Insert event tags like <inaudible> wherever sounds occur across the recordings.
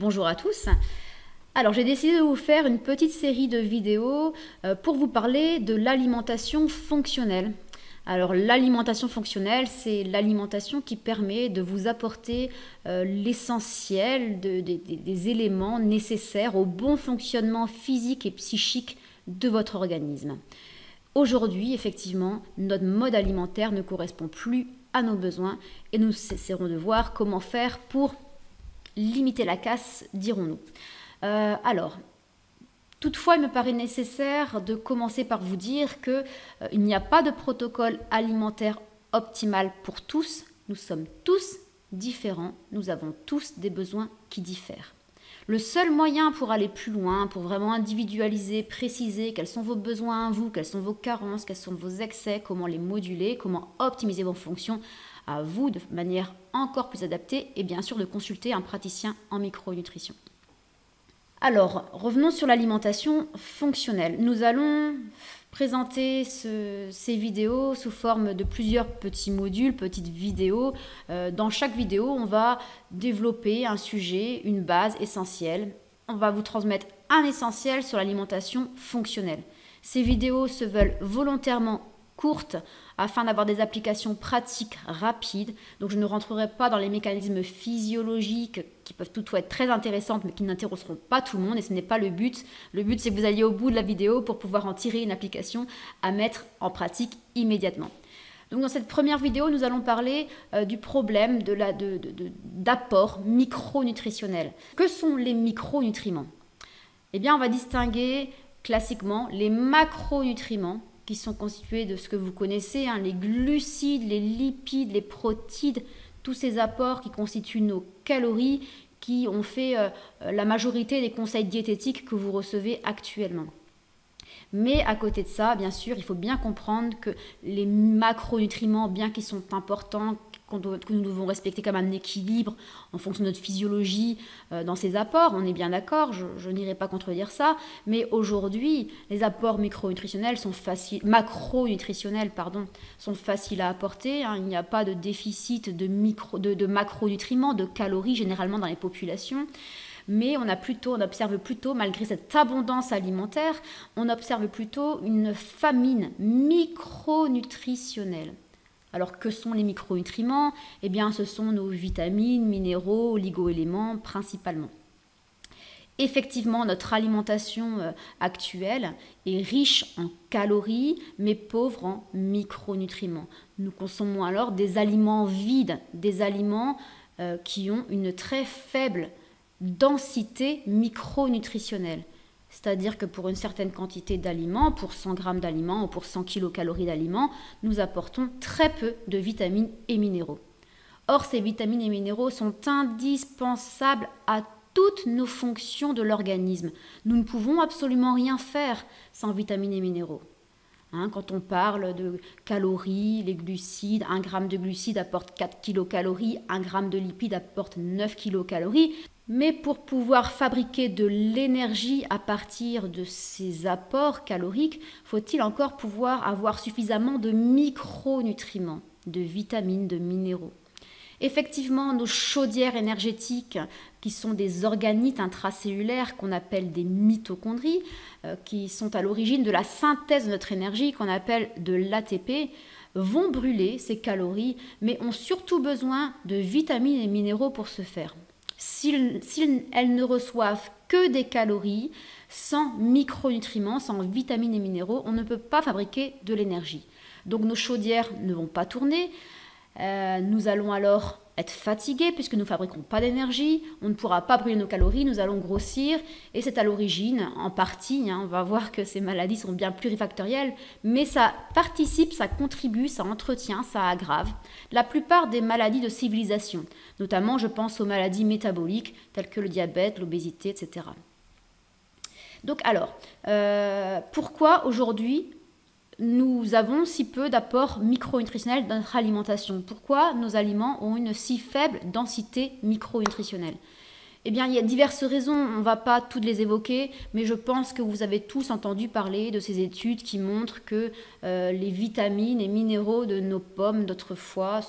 Bonjour à tous. Alors j'ai décidé de vous faire une petite série de vidéos euh, pour vous parler de l'alimentation fonctionnelle. Alors l'alimentation fonctionnelle, c'est l'alimentation qui permet de vous apporter euh, l'essentiel des éléments nécessaires au bon fonctionnement physique et psychique de votre organisme. Aujourd'hui, effectivement, notre mode alimentaire ne correspond plus à nos besoins et nous essaierons de voir comment faire pour limiter la casse, dirons-nous. Euh, alors, toutefois, il me paraît nécessaire de commencer par vous dire qu'il euh, n'y a pas de protocole alimentaire optimal pour tous. Nous sommes tous différents, nous avons tous des besoins qui diffèrent. Le seul moyen pour aller plus loin, pour vraiment individualiser, préciser quels sont vos besoins à vous, quelles sont vos carences, quels sont vos excès, comment les moduler, comment optimiser vos fonctions, à vous de manière encore plus adaptée et bien sûr de consulter un praticien en micronutrition. Alors, revenons sur l'alimentation fonctionnelle. Nous allons présenter ces vidéos sous forme de plusieurs petits modules, petites vidéos. Euh, dans chaque vidéo, on va développer un sujet, une base essentielle. On va vous transmettre un essentiel sur l'alimentation fonctionnelle. Ces vidéos se veulent volontairement courtes afin d'avoir des applications pratiques rapides. Donc je ne rentrerai pas dans les mécanismes physiologiques qui peuvent toutefois être très intéressantes mais qui n'intéresseront pas tout le monde et ce n'est pas le but. Le but c'est que vous alliez au bout de la vidéo pour pouvoir en tirer une application à mettre en pratique immédiatement. Donc dans cette première vidéo, nous allons parler euh, du problème de la, d'apport micronutritionnel. Que sont les micronutriments? Eh bien, on va distinguer classiquement les macronutriments qui sont constitués de ce que vous connaissez, hein, les glucides, les lipides, les protides, tous ces apports qui constituent nos calories, qui ont fait euh, la majorité des conseils diététiques que vous recevez actuellement. Mais à côté de ça, bien sûr, il faut bien comprendre que les macronutriments, bien qu'ils sont importants, que nous devons respecter comme un équilibre en fonction de notre physiologie euh, dans ces apports, on est bien d'accord, je, n'irai pas contredire ça, mais aujourd'hui, les apports micronutritionnels sont faciles, macronutritionnels, pardon, sont faciles à apporter, hein. il n'y a pas de déficit de, micro, de, de macronutriments, de calories généralement dans les populations mais on, a plutôt, on observe plutôt, malgré cette abondance alimentaire, on observe plutôt une famine micronutritionnelle. Alors que sont les micronutriments? Eh bien, ce sont nos vitamines, minéraux, oligoéléments principalement. Effectivement, notre alimentation euh, actuelle est riche en calories, mais pauvre en micronutriments. Nous consommons alors des aliments vides, des aliments euh, qui ont une très faible densité micronutritionnelle. C'est-à-dire que pour une certaine quantité d'aliments, pour 100 grammes d'aliments ou pour 100 kilocalories d'aliments, nous apportons très peu de vitamines et minéraux. Or, ces vitamines et minéraux sont indispensables à toutes nos fonctions de l'organisme. Nous ne pouvons absolument rien faire sans vitamines et minéraux. Hein, quand on parle de calories, les glucides, 1 gramme de glucides apporte 4 kilocalories, 1 gramme de lipides apporte 9 kilocalories. Mais pour pouvoir fabriquer de l'énergie à partir de ces apports caloriques, faut-il encore pouvoir avoir suffisamment de micronutriments, de vitamines, de minéraux? Effectivement, nos chaudières énergétiques, qui sont des organites intracellulaires qu'on appelle des mitochondries, euh, qui sont à l'origine de la synthèse de notre énergie, qu'on appelle de l'ATP, vont brûler ces calories, mais ont surtout besoin de vitamines et minéraux pour ce faire si, elles ne reçoivent que des calories, sans micronutriments, sans vitamines et minéraux, on ne peut pas fabriquer de l'énergie. Donc nos chaudières ne vont pas tourner. Euh, nous allons alors être fatigués puisque nous ne fabriquons pas d'énergie, on ne pourra pas brûler nos calories, nous allons grossir et c'est à l'origine, en partie, hein, on va voir que ces maladies sont bien plurifactorielles, mais ça participe, ça contribue, ça entretient, ça aggrave la plupart des maladies de civilisation, notamment je pense aux maladies métaboliques telles que le diabète, l'obésité, etc. Donc alors, euh, pourquoi aujourd'hui nous avons si peu d'apports micronutritionnels dans notre alimentation Pourquoi nos aliments ont une si faible densité micronutritionnelle? Eh bien, il y a diverses raisons, on ne va pas toutes les évoquer, mais je pense que vous avez tous entendu parler de ces études qui montrent que euh, les vitamines et minéraux de nos pommes d'autrefois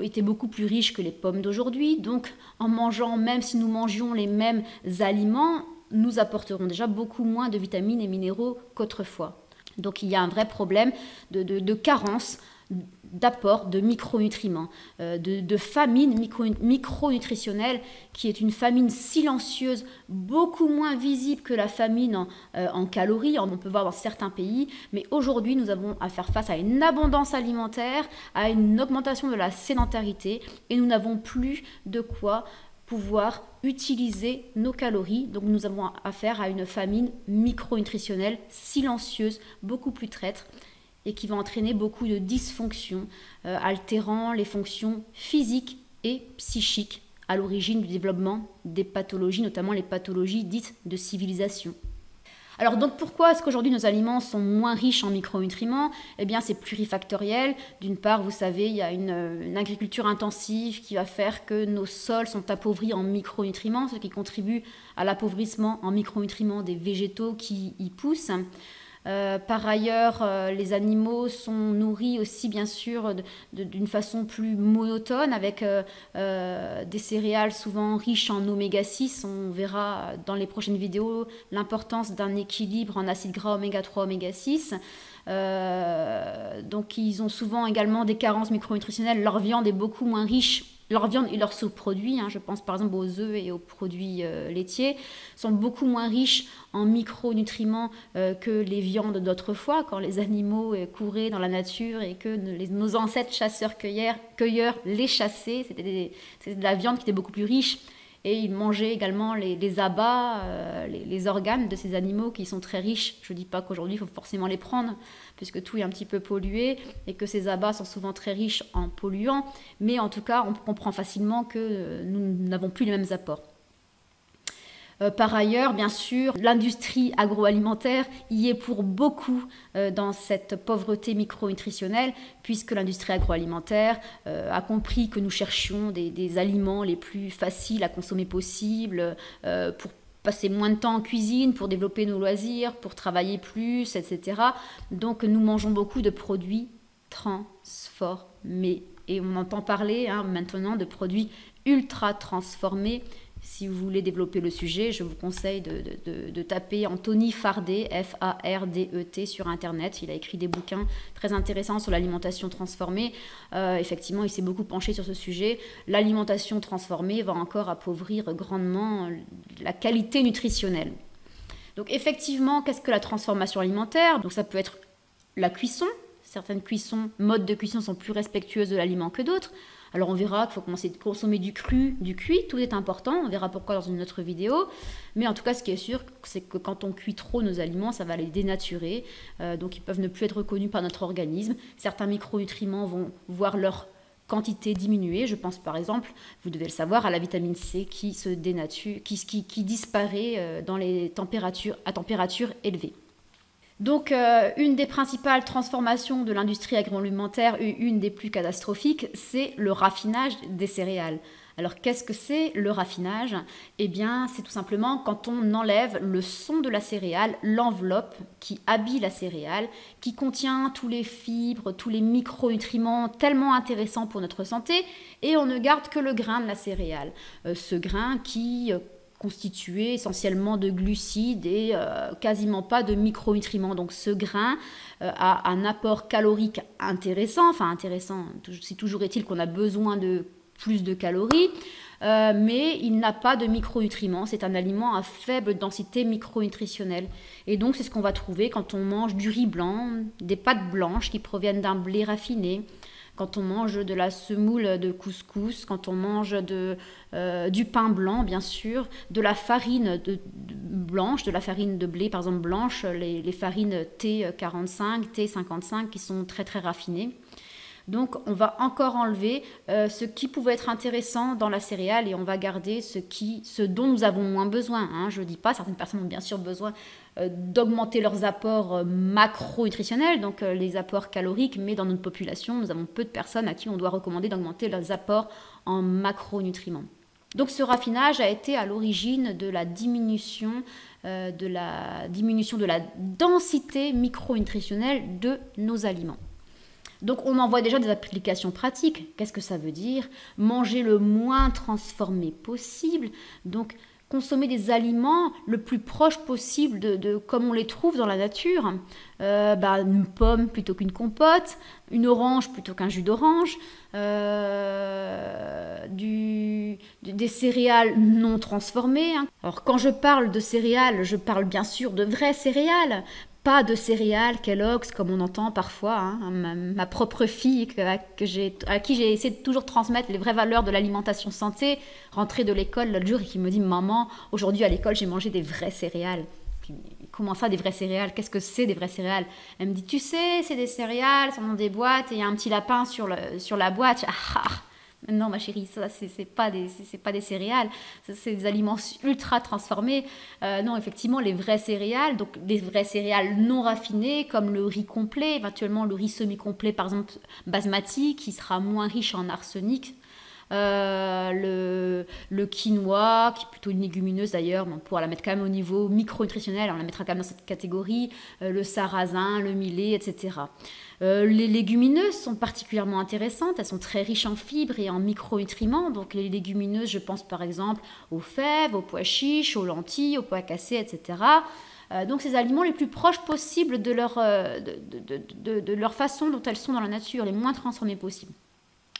étaient beaucoup plus riches que les pommes d'aujourd'hui. Donc, en mangeant, même si nous mangions les mêmes aliments, nous apporterons déjà beaucoup moins de vitamines et minéraux qu'autrefois. Donc, il y a un vrai problème de, carence d'apport de micronutriments, euh, de, famine micronutritionnelle, qui est une famine silencieuse, beaucoup moins visible que la famine euh, en calories, on peut voir dans certains pays, mais aujourd'hui nous avons à faire face à une abondance alimentaire, à une augmentation de la sédentarité, et nous n'avons plus de quoi pouvoir utiliser nos calories. Donc nous avons affaire à une famine micronutritionnelle silencieuse, beaucoup plus traître et qui va entraîner beaucoup de dysfonctions, euh, altérant les fonctions physiques et psychiques à l'origine du développement des pathologies, notamment les pathologies dites de civilisation. Alors donc pourquoi est-ce qu'aujourd'hui nos aliments sont moins riches en micronutriments? Eh bien c'est plurifactoriel. D'une part, vous savez, il y a une, une, agriculture intensive qui va faire que nos sols sont appauvris en micronutriments, ce qui contribue à l'appauvrissement en micronutriments des végétaux qui y poussent. Euh, par ailleurs, euh, les animaux sont nourris aussi, bien sûr, d'une façon plus monotone, avec euh, des céréales souvent riches en oméga 6. On verra dans les prochaines vidéos l'importance d'un équilibre en acides gras oméga 3, oméga 6. donc ils ont souvent également des carences micronutritionnelles. Leur viande est beaucoup moins riche leur viande et leurs sous-produits, hein, je pense par exemple aux œufs et aux produits euh, laitiers, sont beaucoup moins riches en micronutriments euh, que les viandes d'autrefois, quand les animaux euh, couraient dans la nature et que nos ancêtres chasseurs-cueilleurs les chassaient. C'était de la viande qui était beaucoup plus riche et ils mangeaient également les, abats, euh, les, organes de ces animaux qui sont très riches. Je ne dis pas qu'aujourd'hui il faut forcément les prendre, puisque tout est un petit peu pollué et que ces abats sont souvent très riches en polluants, mais en tout cas on comprend facilement que nous n'avons plus les mêmes apports. Euh, par ailleurs, bien sûr, l'industrie agroalimentaire y est pour beaucoup euh, dans cette pauvreté micronutritionnelle, puisque l'industrie agroalimentaire euh, a compris que nous cherchions des, aliments les plus faciles à consommer possible pour passer moins de temps en cuisine, pour développer nos loisirs, pour travailler plus, etc. Donc nous mangeons beaucoup de produits transformés. Et on entend parler hein, maintenant de produits ultra transformés si vous voulez développer le sujet, je vous conseille de, taper Anthony Fardet, F-A-R-D-E-T, sur Internet. Il a écrit des bouquins très intéressants sur l'alimentation transformée. Euh, effectivement, il s'est beaucoup penché sur ce sujet. L'alimentation transformée va encore appauvrir grandement la qualité nutritionnelle. Donc effectivement, qu'est-ce que la transformation alimentaire? Donc ça peut être la cuisson. Certaines cuissons, modes de cuisson sont plus respectueuses de l'aliment que d'autres. Alors on verra qu'il faut commencer de consommer du cru, du cuit, tout est important, on verra pourquoi dans une autre vidéo. Mais en tout cas, ce qui est sûr, c'est que quand on cuit trop nos aliments, ça va les dénaturer, euh, donc ils peuvent ne plus être reconnus par notre organisme. Certains micronutriments vont voir leur quantité diminuer. Je pense par exemple, vous devez le savoir, à la vitamine C qui se dénature, qui, disparaît euh, à température élevée. Donc, euh, une des principales transformations de l'industrie agroalimentaire, une des plus catastrophiques, c'est le raffinage des céréales. Alors, qu'est-ce que c'est le raffinage? Eh bien, c'est tout simplement quand on enlève le son de la céréale, l'enveloppe qui habille la céréale, qui contient tous les fibres, tous les micronutriments tellement intéressants pour notre santé, et on ne garde que le grain de la céréale. Euh, ce grain qui euh, constitué essentiellement de glucides et euh, quasiment pas de micronutriments. Donc ce grain euh, a un apport calorique intéressant, enfin intéressant, c'est toujours est-il qu'on a besoin de plus de calories, euh, mais il n'a pas de micronutriments. C'est un aliment à faible densité micronutritionnelle. Et donc c'est ce qu'on va trouver quand on mange du riz blanc, des pâtes blanches qui proviennent d'un blé raffiné, quand on mange de la semoule de couscous, quand on mange euh, du pain blanc, bien sûr, de la farine de, blanche, de la farine de blé, par exemple blanche, les, les farines T45, T55 qui sont très très raffinées. Donc on va encore enlever euh, ce qui pouvait être intéressant dans la céréale et on va garder ce, qui, ce dont nous avons moins besoin. Hein. Je ne dis pas, certaines personnes ont bien sûr besoin euh, d'augmenter leurs apports euh, macronutritionnels, donc les apports caloriques, mais dans notre population, nous avons peu de personnes à qui on doit recommander d'augmenter leurs apports en macronutriments. Donc ce raffinage a été à l'origine de la diminution de la diminution de la densité micronutritionnelle de nos aliments. Donc on en voit déjà des applications pratiques. Qu'est-ce que ça veut dire? Manger le moins transformé possible. Donc consommer des aliments le plus proche possible de, comme on les trouve dans la nature. Euh, bah, une pomme plutôt qu'une compote, une orange plutôt qu'un jus d'orange, euh, des céréales non transformées. Hein. Alors quand je parle de céréales, je parle bien sûr de vraies céréales, pas de céréales Kellogg's comme on entend parfois. Hein. Ma, propre fille que, à qui j'ai essayé de toujours transmettre les vraies valeurs de l'alimentation santé, rentrée de l'école l'autre jour et qui me dit Maman, aujourd'hui à l'école j'ai mangé des vraies céréales. comment ça, des vraies céréales? Qu'est-ce que c'est des vraies céréales? Elle me dit Tu sais, c'est des céréales, sont dans des boîtes et il y a un petit lapin sur, le, sur la boîte. <laughs> Ah, ah. Non, ma chérie, ça, c'est pas des, pas des céréales, c'est des aliments ultra transformés. Euh, non, effectivement, les vraies céréales, donc des vraies céréales non raffinées, comme le riz complet, éventuellement le riz semi-complet, par exemple basmati, qui sera moins riche en arsenic. Euh, le, le, quinoa, qui est plutôt une légumineuse d'ailleurs, on pourra la mettre quand même au niveau micronutritionnel, on la mettra quand même dans cette catégorie, euh, le sarrasin, le millet, etc. Euh, les légumineuses sont particulièrement intéressantes, elles sont très riches en fibres et en micronutriments. Donc les légumineuses, je pense par exemple aux fèves, aux pois chiches, aux lentilles, aux pois cassés, etc. Donc ces aliments les plus proches possibles de leur, euh, de, leur façon dont elles sont dans la nature, les moins transformés possibles.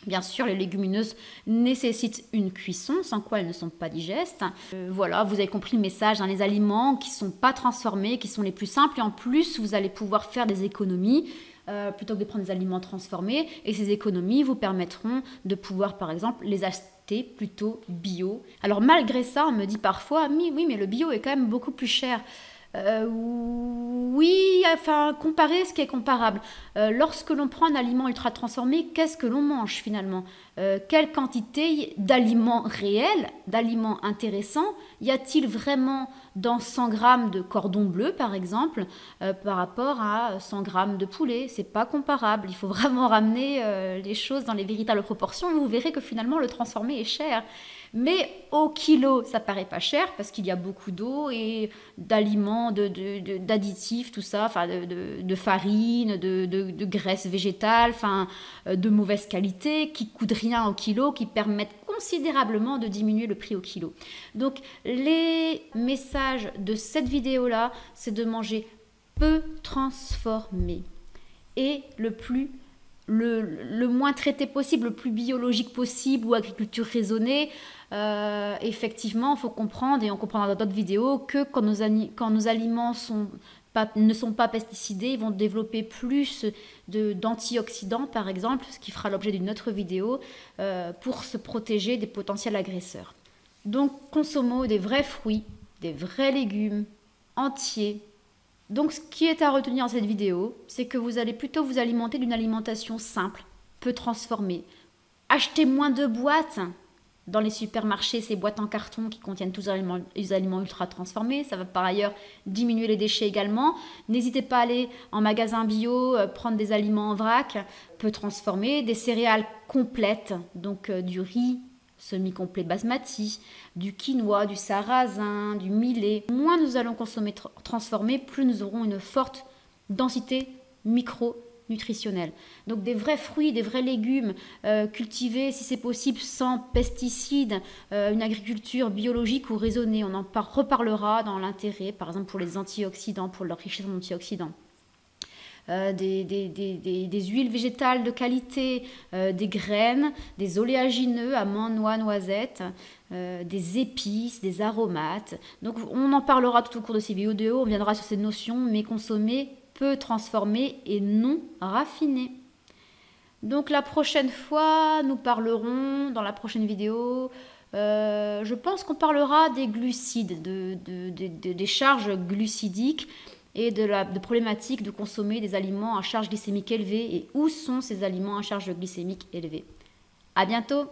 Bien sûr, les légumineuses nécessitent une cuisson, sans quoi elles ne sont pas digestes. voilà, vous avez compris le message, hein, les aliments qui ne sont pas transformés, qui sont les plus simples, et en plus, vous allez pouvoir faire des économies euh, plutôt que de prendre des aliments transformés. Et ces économies vous permettront de pouvoir, par exemple, les acheter plutôt bio. Alors malgré ça, on me dit parfois, oui, mais le bio est quand même beaucoup plus cher. Euh, oui, enfin, comparer ce qui est comparable. Euh, lorsque l'on prend un aliment ultra transformé, qu'est-ce que l'on mange finalement? Euh, Quelle quantité d'aliments réels, d'aliments intéressants y a-t-il vraiment dans 100 grammes de cordon bleu, par exemple, par rapport à 100 grammes de poulet C'est pas comparable. Il faut vraiment ramener les choses dans les véritables proportions et vous verrez que finalement le transformé est cher. Mais au kilo, ça paraît pas cher parce qu'il y a beaucoup d'eau et d'aliments, d'additifs, tout ça, de, farine, de, graisse végétale, euh, de mauvaise qualité, qui coûtent rien au kilo, qui permettent considérablement de diminuer le prix au kilo. Donc les messages de cette vidéo-là, c'est de manger peu transformé et le plus le, moins traité possible, le plus biologique possible ou agriculture raisonnée. Euh, effectivement, il faut comprendre, et on comprendra dans d'autres vidéos, que quand nos, quand nos aliments sont ne sont pas pesticidés, ils vont développer plus d'antioxydants, par exemple, ce qui fera l'objet d'une autre vidéo, euh, pour se protéger des potentiels agresseurs. Donc, consommons des vrais fruits, des vrais légumes entiers, donc ce qui est à retenir dans cette vidéo, c'est que vous allez plutôt vous alimenter d'une alimentation simple, peu transformée. Achetez moins de boîtes dans les supermarchés, ces boîtes en carton qui contiennent tous les aliments, ultra transformés. Ça va par ailleurs diminuer les déchets également. N'hésitez pas à aller en magasin bio, euh, prendre des aliments en vrac, peu transformés, des céréales complètes, donc euh, du riz, semi-complet basmati, du quinoa, du sarrasin, du millet. Moins nous allons consommer transformé, plus nous aurons une forte densité micronutritionnelle. Donc des vrais fruits, des vrais légumes euh, cultivés, si c'est possible, sans pesticides, euh, une agriculture biologique ou raisonnée. On en reparlera dans l'intérêt, par exemple pour les antioxydants, pour leur richesse en antioxydants. Euh, des, huiles végétales de qualité, euh, des graines, des oléagineux, amandes, noix, noisettes, des épices, des aromates. Donc on en parlera tout au cours de ces vidéos, on viendra sur ces notions, mais consommer peu transformés et non raffinés. Donc la prochaine fois, nous parlerons dans la prochaine vidéo je pense qu'on parlera des glucides, des charges glucidiques et de la problématique de consommer des aliments à charge glycémique élevée et où sont ces aliments à charge glycémique élevée. À bientôt